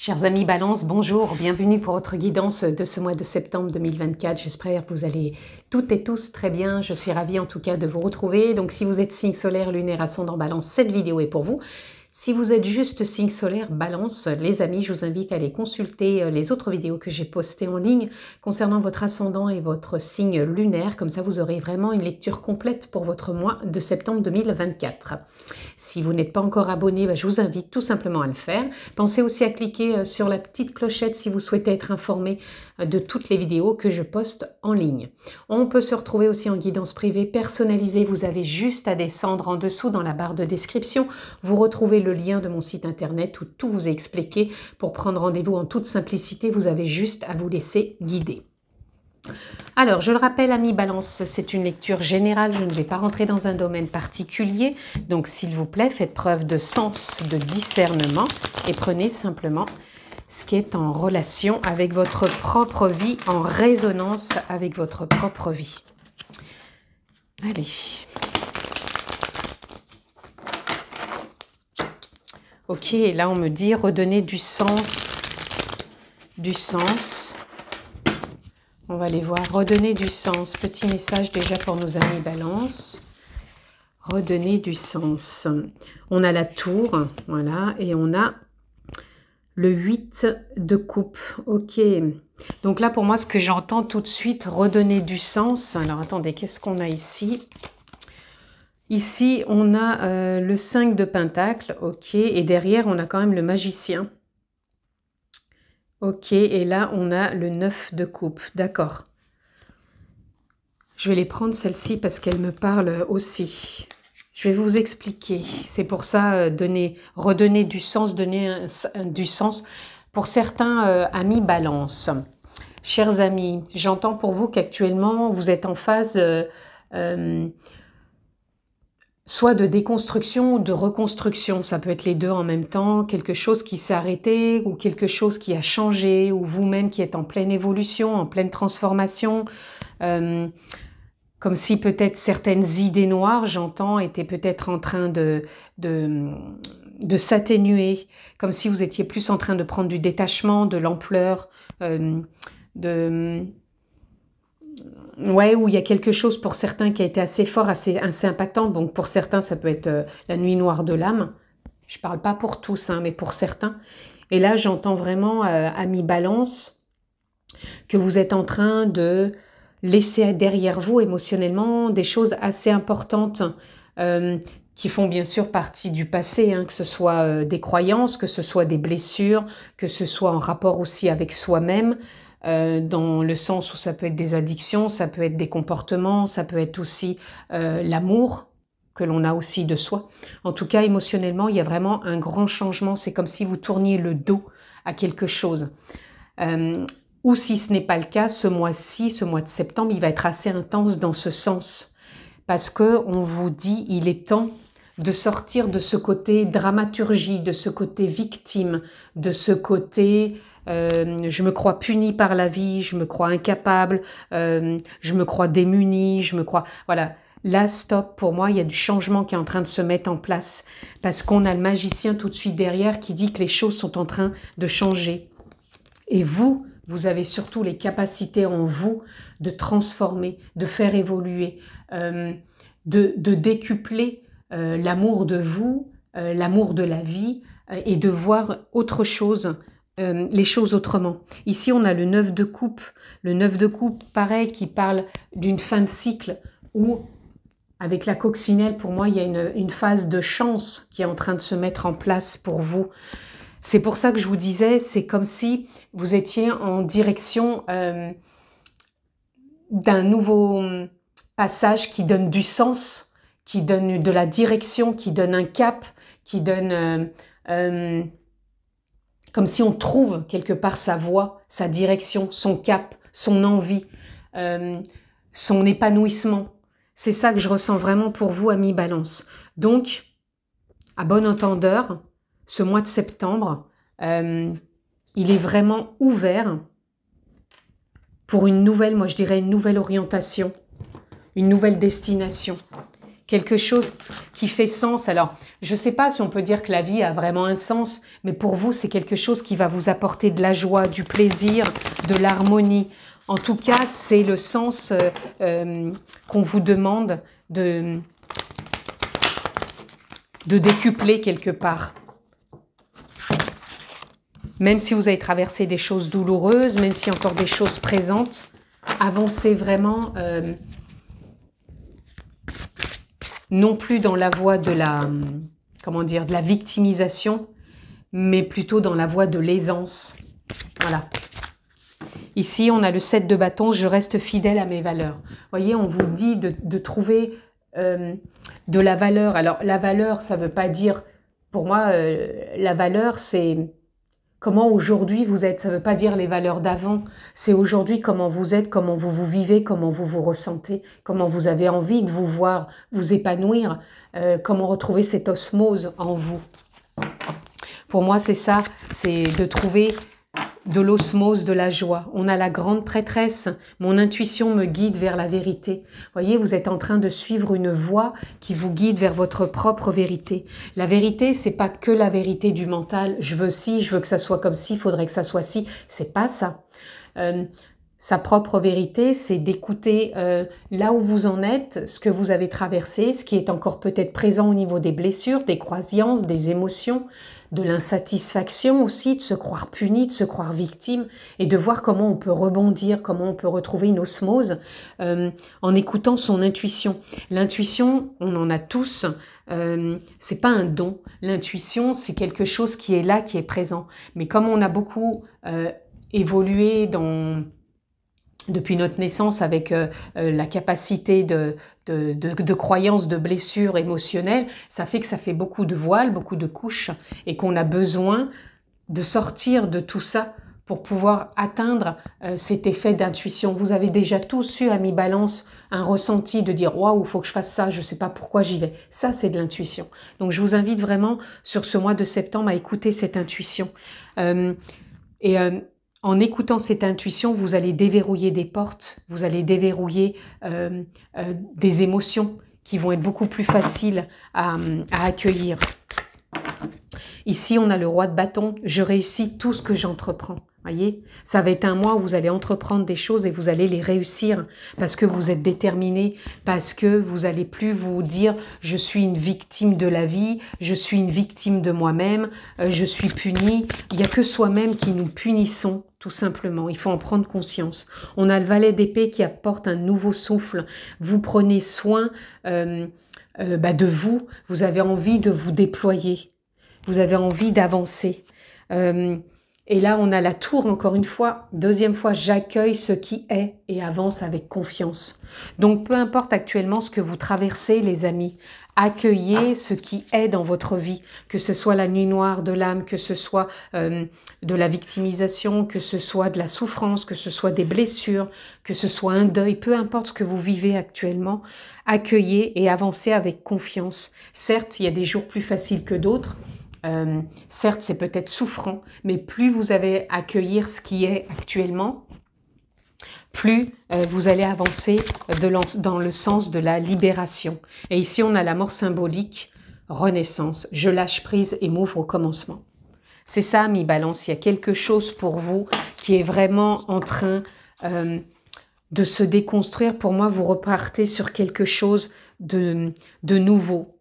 Chers amis Balance, bonjour, bienvenue pour votre guidance de ce mois de septembre 2024. J'espère que vous allez toutes et tous très bien. Je suis ravie en tout cas de vous retrouver. Donc si vous êtes signe solaire, lunaire, ascendant Balance, cette vidéo est pour vous. Si vous êtes juste signe solaire balance, les amis, je vous invite à aller consulter euh, les autres vidéos que j'ai postées en ligne concernant votre ascendant et votre signe lunaire. Comme ça, vous aurez vraiment une lecture complète pour votre mois de septembre 2024. Si vous n'êtes pas encore abonné, bah, je vous invite tout simplement à le faire. Pensez aussi à cliquer euh, sur la petite clochette si vous souhaitez être informé euh, de toutes les vidéos que je poste en ligne. On peut se retrouver aussi en guidance privée personnalisée. Vous avez juste à descendre en dessous dans la barre de description. Vous retrouvez le lien de mon site internet où tout vous est expliqué. Pour prendre rendez-vous en toute simplicité, vous avez juste à vous laisser guider. Alors, je le rappelle, ami Balance, c'est une lecture générale. Je ne vais pas rentrer dans un domaine particulier. Donc, s'il vous plaît, faites preuve de sens, de discernement et prenez simplement ce qui est en relation avec votre propre vie, en résonance avec votre propre vie. Allez. Ok, là on me dit redonner du sens. Du sens. On va aller voir. Redonner du sens. Petit message déjà pour nos amis balance. Redonner du sens. On a la tour, voilà, et on a le 8 de coupe. Ok. Donc là, pour moi, ce que j'entends tout de suite, redonner du sens. Alors, attendez, qu'est-ce qu'on a ici? Ici, on a euh, le 5 de pentacle, ok, et derrière, on a quand même le magicien. Ok, et là, on a le 9 de coupe, d'accord. Je vais les prendre celle-ci parce qu'elle me parle aussi. Je vais vous expliquer. C'est pour ça, euh, donner, redonner du sens, donner du sens pour certains euh, amis balance. Chers amis, j'entends pour vous qu'actuellement, vous êtes en phase soit de déconstruction ou de reconstruction. Ça peut être les deux en même temps, quelque chose qui s'est arrêté ou quelque chose qui a changé, ou vous-même qui êtes en pleine évolution, en pleine transformation. Euh, comme si peut-être certaines idées noires, j'entends, étaient peut-être en train de, de, de s'atténuer, comme si vous étiez plus en train de prendre du détachement, de l'ampleur, euh, de ouais, où il y a quelque chose pour certains qui a été assez fort, assez, assez impactant. Donc pour certains, ça peut être euh, la nuit noire de l'âme. Je parle pas pour tous, hein, mais pour certains. Et là, j'entends vraiment euh, à mi-balance que vous êtes en train de laisser derrière vous émotionnellement des choses assez importantes euh, qui font bien sûr partie du passé, hein, que ce soit des croyances, que ce soit des blessures, que ce soit en rapport aussi avec soi-même, euh, dans le sens où ça peut être des addictions, ça peut être des comportements, ça peut être aussi euh, l'amour que l'on a aussi de soi. En tout cas, émotionnellement, il y a vraiment un grand changement. C'est comme si vous tourniez le dos à quelque chose. Euh, ou si ce n'est pas le cas, ce mois-ci, ce mois de septembre, il va être assez intense dans ce sens. Parce que on vous dit, il est temps de sortir de ce côté dramaturgie, de ce côté victime, de ce côté euh, je me crois puni par la vie, je me crois incapable, euh, je me crois démuni, je me crois... Voilà, là, stop, pour moi, il y a du changement qui est en train de se mettre en place parce qu'on a le magicien tout de suite derrière qui dit que les choses sont en train de changer. Et vous, vous avez surtout les capacités en vous de transformer, de faire évoluer, euh, de, de, décupler l'amour de vous, l'amour de la vie et de voir autre chose euh, les choses autrement. Ici, on a le 9 de coupe. Le 9 de coupe, pareil, qui parle d'une fin de cycle où, avec la coccinelle, pour moi, il y a une, phase de chance qui est en train de se mettre en place pour vous. C'est pour ça que je vous disais, c'est comme si vous étiez en direction euh, d'un nouveau passage qui donne du sens, qui donne de la direction, qui donne un cap, qui donne... Euh, comme si on trouve quelque part sa voie, sa direction, son cap, son envie, euh, son épanouissement. C'est ça que je ressens vraiment pour vous, amis Balance. Donc, à bon entendeur, ce mois de septembre, euh, il est vraiment ouvert pour une nouvelle, moi je dirais une nouvelle orientation, une nouvelle destination quelque chose qui fait sens. Alors, je ne sais pas si on peut dire que la vie a vraiment un sens, mais pour vous, c'est quelque chose qui va vous apporter de la joie, du plaisir, de l'harmonie. En tout cas, c'est le sens euh, euh, qu'on vous demande de, de décupler quelque part. Même si vous avez traversé des choses douloureuses, même a encore des choses présentes, avancez vraiment euh, non plus dans la voie de la, comment dire, de la victimisation, mais plutôt dans la voie de l'aisance. Voilà. Ici, on a le 7 de bâton, je reste fidèle à mes valeurs. Vous voyez, on vous dit de, trouver euh, de la valeur. Alors, la valeur, ça ne veut pas dire, pour moi, euh, la valeur, c'est comment aujourd'hui vous êtes. Ça ne veut pas dire les valeurs d'avant, c'est aujourd'hui comment vous êtes, comment vous vous vivez, comment vous vous ressentez, comment vous avez envie de vous voir, vous épanouir, euh, comment retrouver cette osmose en vous. Pour moi, c'est ça, c'est de trouver de l'osmose de la joie. On a la grande prêtresse. Mon intuition me guide vers la vérité. Voyez, vous êtes en train de suivre une voie qui vous guide vers votre propre vérité. La vérité, c'est pas que la vérité du mental. Je veux ci, je veux que ça soit comme ci, il faudrait que ça soit ci. C'est pas ça. Euh, sa propre vérité, c'est d'écouter euh, là où vous en êtes, ce que vous avez traversé, ce qui est encore peut-être présent au niveau des blessures, des croyances, des émotions, de l'insatisfaction aussi, de se croire puni, de se croire victime, et de voir comment on peut rebondir, comment on peut retrouver une osmose euh, en écoutant son intuition. L'intuition, on en a tous. Euh, c'est pas un don. L'intuition, c'est quelque chose qui est là, qui est présent. Mais comme on a beaucoup évolué dans depuis notre naissance avec euh, euh, la capacité de, de, de, croyance, de blessures émotionnelles, ça fait que ça fait beaucoup de voiles, beaucoup de couches, et qu'on a besoin de sortir de tout ça pour pouvoir atteindre euh, cet effet d'intuition. Vous avez déjà tous eu à mi-balance un ressenti de dire waouh, faut que je fasse ça, je ne sais pas pourquoi j'y vais. Ça, c'est de l'intuition. Donc, je vous invite vraiment sur ce mois de septembre à écouter cette intuition. et en écoutant cette intuition, vous allez déverrouiller des portes, vous allez déverrouiller euh, euh, des émotions qui vont être beaucoup plus faciles à, à, accueillir. Ici, on a le roi de bâton. Je réussis tout ce que j'entreprends. Voyez, ça va être un mois où vous allez entreprendre des choses et vous allez les réussir parce que vous êtes déterminé, parce que vous allez plus vous dire je suis une victime de la vie, je suis une victime de moi-même, euh, je suis puni. Il n'y a que soi-même qui nous punissons tout simplement. Il faut en prendre conscience. On a le valet d'épée qui apporte un nouveau souffle. Vous prenez soin euh, euh, bah, de vous. Vous avez envie de vous déployer. Vous avez envie d'avancer. Et là, on a la tour, encore une fois. Deuxième fois, j'accueille ce qui est et avance avec confiance. Donc, peu importe actuellement ce que vous traversez, les amis, accueillez ce qui est dans votre vie, que ce soit la nuit noire de l'âme, que ce soit euh, de la victimisation, que ce soit de la souffrance, que ce soit des blessures, que ce soit un deuil, peu importe ce que vous vivez actuellement, accueillez et avancez avec confiance. Certes, il y a des jours plus faciles que d'autres, euh, certes, c'est peut-être souffrant, mais plus vous allez accueillir ce qui est actuellement, plus euh, vous allez avancer dans le sens de la libération. Et ici, on a la mort symbolique, renaissance. Je lâche prise et m'ouvre au commencement. C'est ça, mi balance. Il y a quelque chose pour vous qui est vraiment en train euh, de se déconstruire. Pour moi, vous repartez sur quelque chose de nouveau.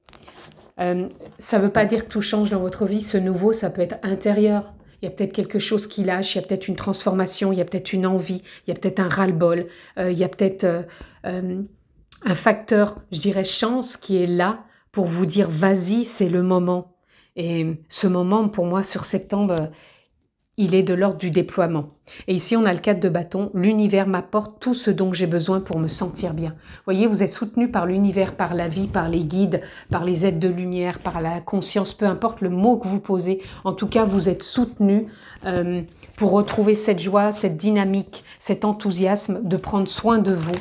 Euh, ça ne veut pas dire que tout change dans votre vie. Ce nouveau, ça peut être intérieur. Il y a peut-être quelque chose qui lâche, il y a peut-être une transformation, il y a peut-être une envie, il y a peut-être un ras-le-bol, euh, il y a peut-être euh, un facteur, je dirais, chance qui est là pour vous dire vas-y, c'est le moment. Et ce moment, pour moi, sur septembre, il est de l'ordre du déploiement. Et ici, on a le cadre de bâton. L'univers m'apporte tout ce dont j'ai besoin pour me sentir bien. voyez, vous êtes soutenu par l'univers, par la vie, par les guides, par les aides de lumière, par la conscience, peu importe le mot que vous posez. En tout cas, vous êtes soutenu euh, pour retrouver cette joie, cette dynamique, cet enthousiasme de prendre soin de vous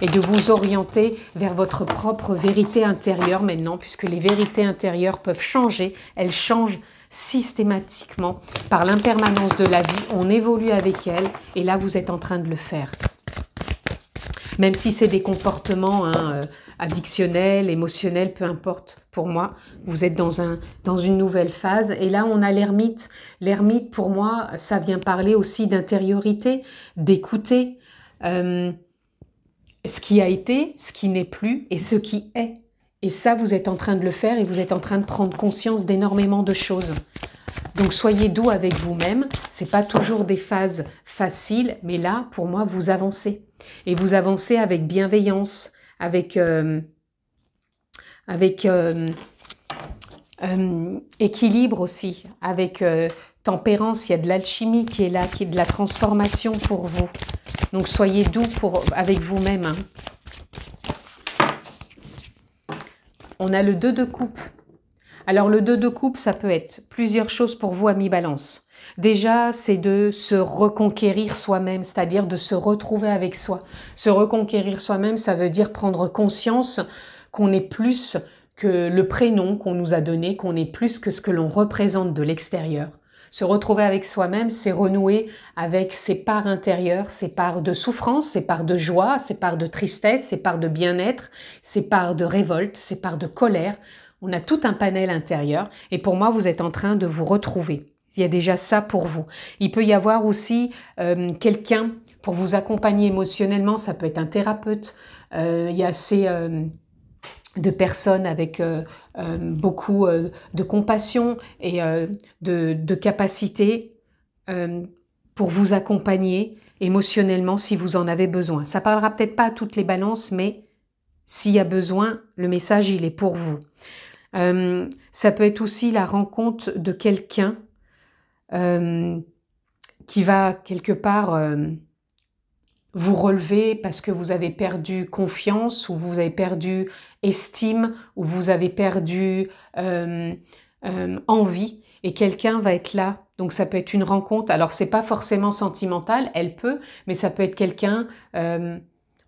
et de vous orienter vers votre propre vérité intérieure maintenant, puisque les vérités intérieures peuvent changer. Elles changent systématiquement par l'impermanence de la vie. On évolue avec elle et là, vous êtes en train de le faire. Même si c'est des comportements hein, euh, addictionnel, émotionnel, peu importe. Pour moi, vous êtes dans une nouvelle phase. Et là, on a l'ermite. L'ermite, pour moi, ça vient parler aussi d'intériorité, d'écouter euh, ce qui a été, ce qui n'est plus et ce qui est. Et ça, vous êtes en train de le faire et vous êtes en train de prendre conscience d'énormément de choses. Donc soyez doux avec vous-même. C'est pas toujours des phases faciles, mais là, pour moi, vous avancez et vous avancez avec bienveillance, avec euh, avec euh, euh, équilibre aussi, avec tempérance. Il y a de l'alchimie qui est là, qui est de la transformation pour vous. Donc soyez doux pour avec vous-même. Hein. On a le 2 de coupe. Alors le 2 de coupe, ça peut être plusieurs choses pour vous, amis balance. Déjà, c'est de se reconquérir soi-même, c'est-à-dire de se retrouver avec soi. Se reconquérir soi-même, ça veut dire prendre conscience qu'on est plus que le prénom qu'on nous a donné, qu'on est plus que ce que l'on représente de l'extérieur. Se retrouver avec soi-même, c'est renouer avec ses parts intérieures, ses parts de souffrance, ses parts de joie, ses parts de tristesse, ses parts de bien-être, ses parts de révolte, ses parts de colère. On a tout un panel intérieur et pour moi, vous êtes en train de vous retrouver. Il y a déjà ça pour vous. Il peut y avoir aussi euh, quelqu'un pour vous accompagner émotionnellement, ça peut être un thérapeute. Euh, il y a euh, de personnes avec beaucoup de compassion et de, capacité pour vous accompagner émotionnellement si vous en avez besoin. Ça parlera peut-être pas à toutes les balances, mais s'il y a besoin, le message, il est pour vous. Euh, ça peut être aussi la rencontre de quelqu'un euh, qui va quelque part euh, vous relever parce que vous avez perdu confiance ou vous avez perdu estime ou vous avez perdu envie et quelqu'un va être là. Donc ça peut être une rencontre. Alors c'est pas forcément sentimental, elle peut, mais ça peut être quelqu'un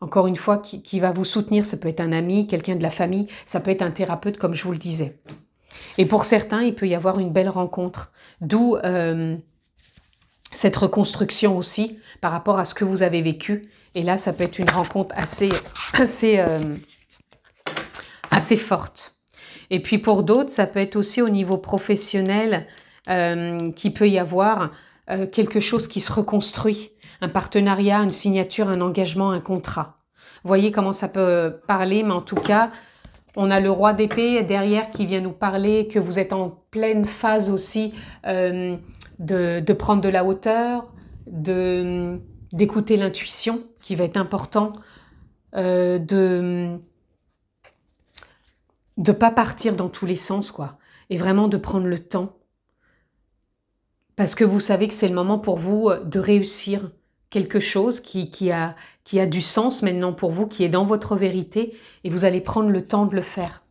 encore une fois, qui, va vous soutenir. Ça peut être un ami, quelqu'un de la famille, ça peut être un thérapeute, comme je vous le disais. Et pour certains, il peut y avoir une belle rencontre, d'où euh, cette reconstruction aussi par rapport à ce que vous avez vécu. Et là, ça peut être une rencontre assez, assez, euh, assez forte. Et puis pour d'autres, ça peut être aussi au niveau professionnel euh, qu'il peut y avoir quelque chose qui se reconstruit un partenariat, une signature, un engagement, un contrat. Voyez comment ça peut parler, mais en tout cas, on a le roi d'épée derrière qui vient nous parler que vous êtes en pleine phase aussi euh, de, prendre de la hauteur, de d'écouter l'intuition qui va être important, euh, de de pas partir dans tous les sens quoi, et vraiment de prendre le temps. Parce que vous savez que c'est le moment pour vous de réussir, quelque chose qui, qui, a, qui a du sens maintenant pour vous, qui est dans votre vérité, et vous allez prendre le temps de le faire.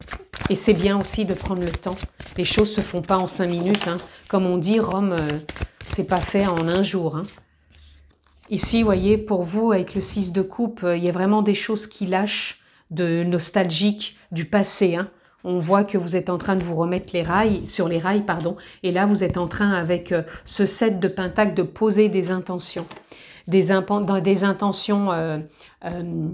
Et c'est bien aussi de prendre le temps. Les choses se font pas en cinq minutes. Hein. Comme on dit, Rome, euh, c'est pas fait en un jour. Hein. Ici, voyez, pour vous, avec le 6 de coupe, euh, il y a vraiment des choses qui lâchent de nostalgique du passé. Hein. On voit que vous êtes en train de vous remettre les rails, sur les rails, pardon. Et là, vous êtes en train, avec euh, ce set de pentacle, de poser des intentions des, intentions euh, euh,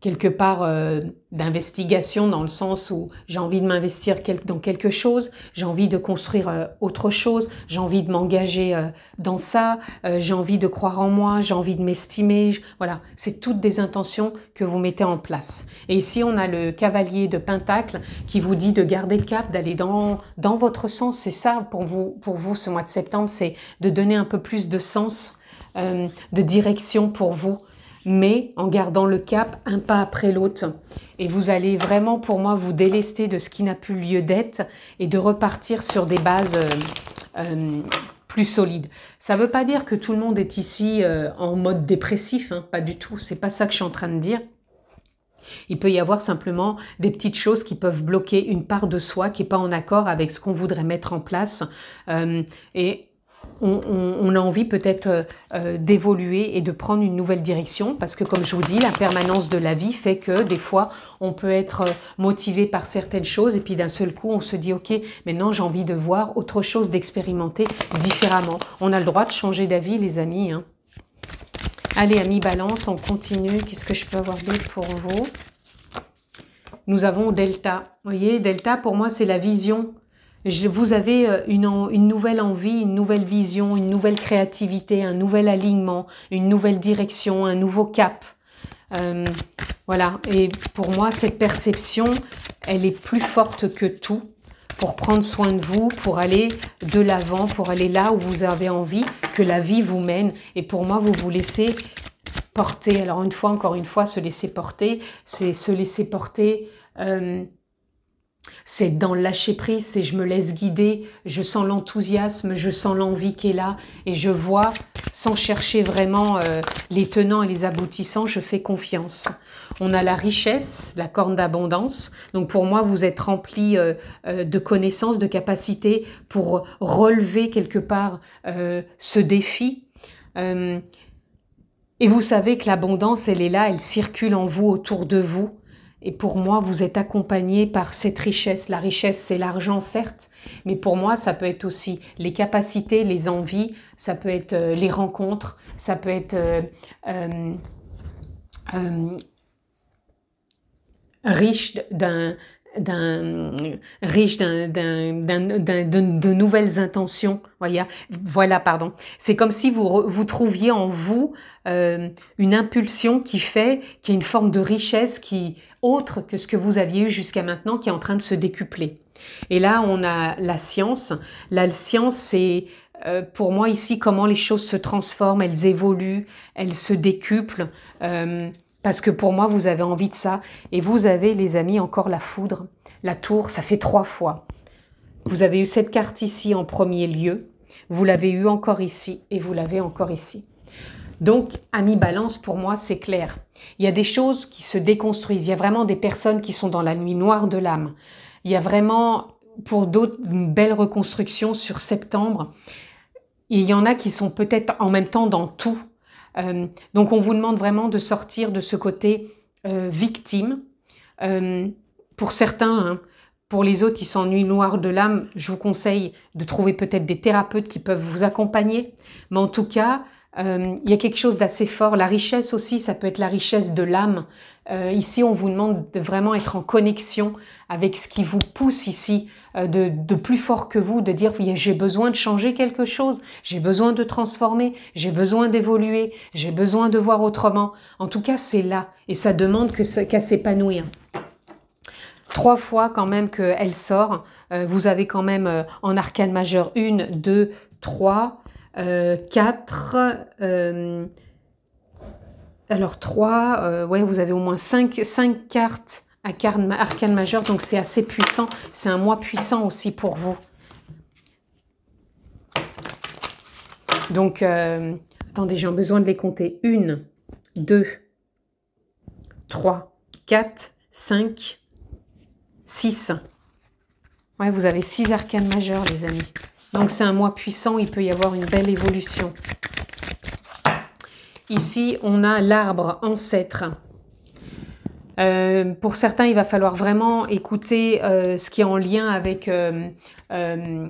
quelque part euh, d'investigation dans le sens où j'ai envie de m'investir dans quelque chose, j'ai envie de construire autre chose, j'ai envie de m'engager dans ça, j'ai envie de croire en moi, j'ai envie de m'estimer. Voilà, c'est toutes des intentions que vous mettez en place. Et ici, on a le cavalier de Pentacle qui vous dit de garder le cap, d'aller dans, dans votre sens. C'est ça pour vous, pour vous ce mois de septembre, c'est de donner un peu plus de sens euh, de direction pour vous, mais en gardant le cap un pas après l'autre. Et vous allez vraiment, pour moi, vous délester de ce qui n'a plus lieu d'être et de repartir sur des bases euh, euh, plus solides. Ça ne veut pas dire que tout le monde est ici en mode dépressif, hein, pas du tout. C'est pas ça que je suis en train de dire. Il peut y avoir simplement des petites choses qui peuvent bloquer une part de soi qui n'est pas en accord avec ce qu'on voudrait mettre en place. et on, a envie peut-être euh, euh, d'évoluer et de prendre une nouvelle direction parce que comme je vous dis, la permanence de la vie fait que des fois on peut être euh, motivé par certaines choses et puis d'un seul coup on se dit ok maintenant j'ai envie de voir autre chose, d'expérimenter différemment. On a le droit de changer d'avis les amis. Hein. Allez amis balance, on continue. Qu'est-ce que je peux avoir d'autre pour vous? Nous avons Delta. Vous voyez, Delta, pour moi, c'est la vision. Vous avez euh, une, nouvelle envie, une nouvelle vision, une nouvelle créativité, un nouvel alignement, une nouvelle direction, un nouveau cap. Euh, voilà, et pour moi, cette perception, elle est plus forte que tout pour prendre soin de vous, pour aller de l'avant, pour aller là où vous avez envie que la vie vous mène. Et pour moi, vous vous laissez porter. Alors une fois, encore une fois, se laisser porter, c'est se laisser porter. Euh, c'est dans le lâcher prise, c'est je me laisse guider, je sens l'enthousiasme, je sens l'envie qui est là et je vois sans chercher vraiment euh, les tenants et les aboutissants, je fais confiance. On a la richesse, la corne d'abondance. Donc pour moi, vous êtes rempli euh, euh, de connaissances, de capacités pour relever quelque part ce défi. et vous savez que l'abondance, elle est là, elle circule en vous, autour de vous. Et pour moi, vous êtes accompagné par cette richesse. La richesse, c'est l'argent, certes, mais pour moi, ça peut être aussi les capacités, les envies, ça peut être euh, les rencontres, ça peut être euh, euh, riche d'un d'un riche d'un, de, nouvelles intentions. Voilà, pardon. C'est comme si vous, vous trouviez en vous euh, une impulsion qui fait qu'il y a une forme de richesse qui autre que ce que vous aviez eu jusqu'à maintenant, qui est en train de se décupler. Et là, on a la science. La science, c'est euh, pour moi ici comment les choses se transforment, elles évoluent, elles se décuplent. Euh, parce que pour moi, vous avez envie de ça. Et vous avez, les amis, encore la foudre. La tour, ça fait trois fois. Vous avez eu cette carte ici en premier lieu. Vous l'avez eu encore ici et vous l'avez encore ici. Donc, ami balance, pour moi, c'est clair. Il y a des choses qui se déconstruisent. Il y a vraiment des personnes qui sont dans la nuit noire de l'âme. Il y a vraiment, pour d'autres, une belle reconstruction sur septembre. il y en a qui sont peut-être en même temps dans tout. Euh, donc on vous demande vraiment de sortir de ce côté euh, victime. Euh, pour certains, hein, pour les autres qui sont en nuit noire de l'âme, je vous conseille de trouver peut-être des thérapeutes qui peuvent vous accompagner. Mais en tout cas, il y a quelque chose d'assez fort. La richesse aussi, ça peut être la richesse de l'âme. ici, on vous demande de vraiment être en connexion avec ce qui vous pousse ici euh, de, plus fort que vous, de dire j'ai besoin de changer quelque chose, j'ai besoin de transformer, j'ai besoin d'évoluer, j'ai besoin de voir autrement. En tout cas, c'est là et ça demande qu'à s'épanouir. Trois fois quand même qu'elle sort, euh, vous avez quand même euh, en arcane majeur une, deux, trois, quatre. alors trois, ouais, vous avez au moins cinq, cinq cartes arcane, majeur, donc c'est assez puissant. C'est un mois puissant aussi pour vous. Donc, euh, attendez, j'ai besoin de les compter. Une, deux, trois, quatre, cinq, six. Ouais, vous avez six arcanes majeurs, les amis. Donc, c'est un mois puissant, il peut y avoir une belle évolution. Ici, on a l'arbre ancêtre. Euh, pour certains, il va falloir vraiment écouter euh, ce qui est en lien avec euh,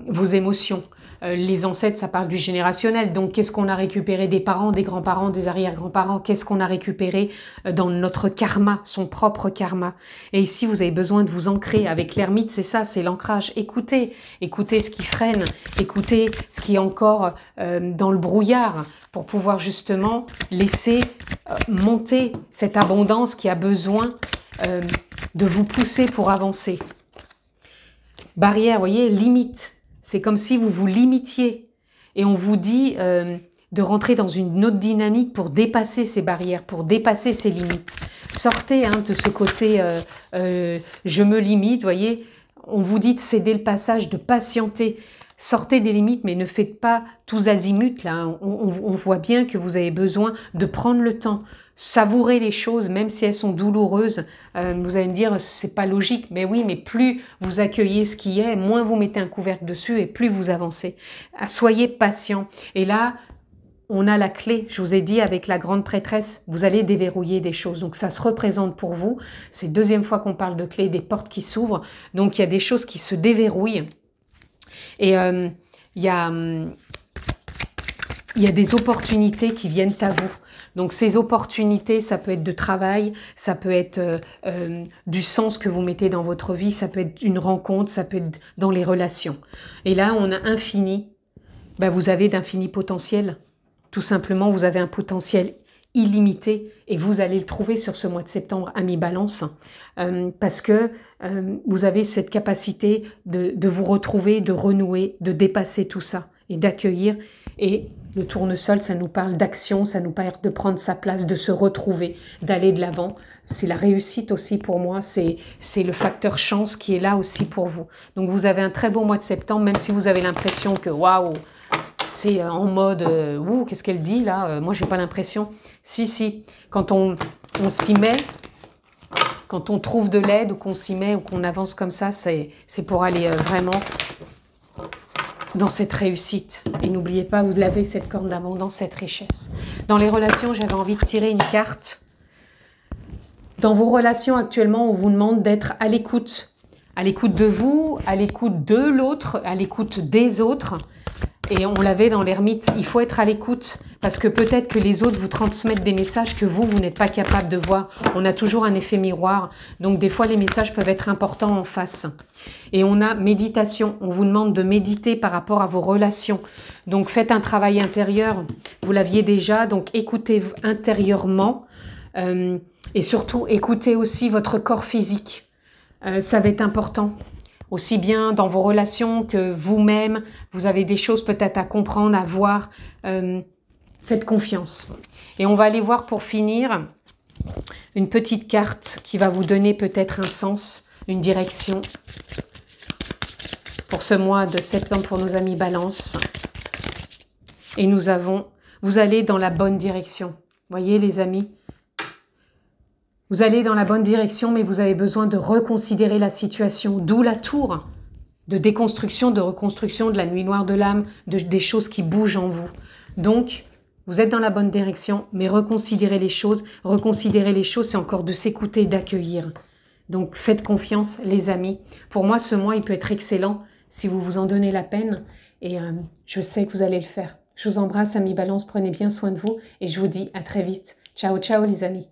vos émotions. Les ancêtres, ça parle du générationnel. Donc, qu'est-ce qu'on a récupéré des parents, des grands-parents, des arrière-grands-parents? Qu'est-ce qu'on a récupéré dans notre karma, son propre karma? Et ici, vous avez besoin de vous ancrer. Avec l'ermite, c'est ça, c'est l'ancrage. Écoutez, écoutez ce qui freine, écoutez ce qui est encore dans le brouillard pour pouvoir justement laisser euh, monter cette abondance qui a besoin euh, de vous pousser pour avancer. Barrière, vous voyez, limite. C'est comme si vous vous limitiez. Et on vous dit euh, de rentrer dans une autre dynamique pour dépasser ces barrières, pour dépasser ces limites. Sortez hein, de ce côté je me limite, voyez. On vous dit de céder le passage, de patienter sortez des limites, mais ne faites pas tous azimuts là. On, voit bien que vous avez besoin de prendre le temps, savourer les choses, même si elles sont douloureuses. Euh, vous allez me dire, c'est pas logique, mais oui, mais plus vous accueillez ce qui est, moins vous mettez un couvercle dessus et plus vous avancez. Ah, soyez patient. Et là, on a la clé, je vous ai dit avec la grande prêtresse, vous allez déverrouiller des choses. Donc ça se représente pour vous. C'est deuxième fois qu'on parle de clé, des portes qui s'ouvrent. Donc il y a des choses qui se déverrouillent. Et euh, il hum, y a des opportunités qui viennent à vous. Donc ces opportunités, ça peut être de travail, ça peut être euh, euh, du sens que vous mettez dans votre vie, ça peut être une rencontre, ça peut être dans les relations. Et là, on a infini. Ben, vous avez d'infini potentiel. Tout simplement, vous avez un potentiel illimité et vous allez le trouver sur ce mois de septembre à mi-balance euh, parce que vous avez cette capacité de, de, vous retrouver, de renouer, de dépasser tout ça et d'accueillir. Et le tournesol, ça nous parle d'action, ça nous parle de prendre sa place, de se retrouver, d'aller de l'avant. C'est la réussite aussi pour moi, c'est le facteur chance qui est là aussi pour vous. Donc vous avez un très beau mois de septembre, même si vous avez l'impression que waouh, c'est en mode euh, ouh, qu'est-ce qu'elle dit là euh, Moi, j'ai pas l'impression. Si, si, quand on, on s'y met, quand on trouve de l'aide ou qu'on s'y met ou qu'on avance comme ça, c'est pour aller euh, vraiment dans cette réussite. Et n'oubliez pas, vous l'avez cette corne d'abondance, cette richesse. Dans les relations, j'avais envie de tirer une carte. Dans vos relations actuellement, on vous demande d'être à l'écoute. À l'écoute de vous, à l'écoute de l'autre, à l'écoute des autres. Et on l'avait dans l'ermite, il faut être à l'écoute parce que peut-être que les autres vous transmettent des messages que vous, vous n'êtes pas capable de voir. On a toujours un effet miroir, donc des fois les messages peuvent être importants en face. Et on a méditation, on vous demande de méditer par rapport à vos relations. Donc faites un travail intérieur, vous l'aviez déjà, donc écoutez intérieurement euh, et surtout écoutez aussi votre corps physique. Euh, ça va être important aussi bien dans vos relations que vous-même. Vous avez des choses peut-être à comprendre, à voir. Euh, faites confiance. Et on va aller voir pour finir une petite carte qui va vous donner peut-être un sens, une direction pour ce mois de septembre pour nos amis Balance. Et nous avons, vous allez dans la bonne direction. Voyez les amis, vous allez dans la bonne direction, mais vous avez besoin de reconsidérer la situation, d'où la tour de déconstruction, de reconstruction de la nuit noire de l'âme, de, des choses qui bougent en vous. Donc, vous êtes dans la bonne direction, mais reconsidérez les choses. Reconsidérer les choses, c'est encore de s'écouter, d'accueillir. Donc, faites confiance, les amis. Pour moi, ce mois, il peut être excellent si vous vous en donnez la peine. Et euh, je sais que vous allez le faire. Je vous embrasse, amis Balance. Prenez bien soin de vous. Et je vous dis à très vite. Ciao, ciao, les amis.